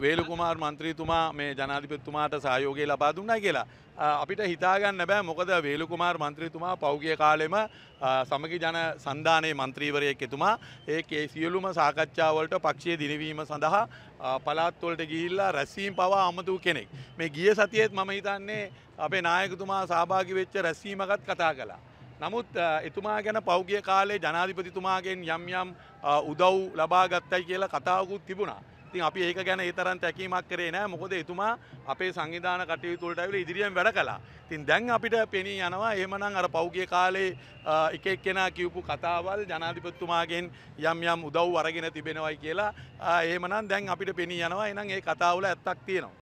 වේලුකුමාර් මන්ත්‍රීතුමා මේ ජනාධිපතිතුමාට සහයෝගය ලබා දුන්නා කියලා. අපිට හිතාගන්න බෑ මොකද වේලුකුමාර් මන්ත්‍රීතුමා පෞගිය කාලෙම සමගි ජන සන්ධානයේ මන්ත්‍රීවරයෙක් එතුමා ඒ සියලුම සාකච්ඡාවලට පක්ෂය දිනවීම සඳහා පලාත්වලට ගිහිල්ලා රැස්වීම් පවා අමතු කෙනෙක්. මේ ගිය සතියේත් මම හිතන්නේ අපේ නායකතුමා සහභාගි වෙච්ච රැස්වීමකත් කතා කළා. නමුත් එතුමා ගැන පෞගිය කාලේ ජනාධිපතිතුමාගෙන් යම් යම් උදව් ලබා ගත්තයි කියලා කතාවකුත් තිබුණා. ඉතින් අපි ඒක ගැන ඒ තරම් තැකීමක් කරේ නෑ මොකද එතුමා අපේ සංවිධාන කටයුතු වලට ඇවිල්ලා ඉදිරියෙන් වැඩ කළා. ඉතින් දැන් අපිට පෙනී යනවා එහෙමනම් අර පෞගිය කාලේ එක එක්කෙනා කියපු කතාවල් ජනාධිපතිතුමාගෙන් යම් යම් උදව් අරගෙන තිබෙනවයි කියලා එහෙමනම් දැන් අපිට පෙනී යනවා එහෙනම් ඒ කතාවල ඇත්තක් තියෙනවා.